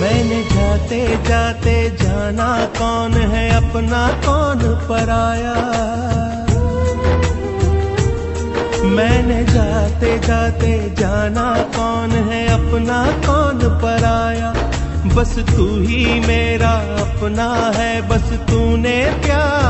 मैंने जाते जाते जाना कौन है, अपना कौन पराया। मैंने जाते जाते जाना कौन है, अपना कौन पराया। बस तू ही मेरा अपना है, बस तूने प्यार।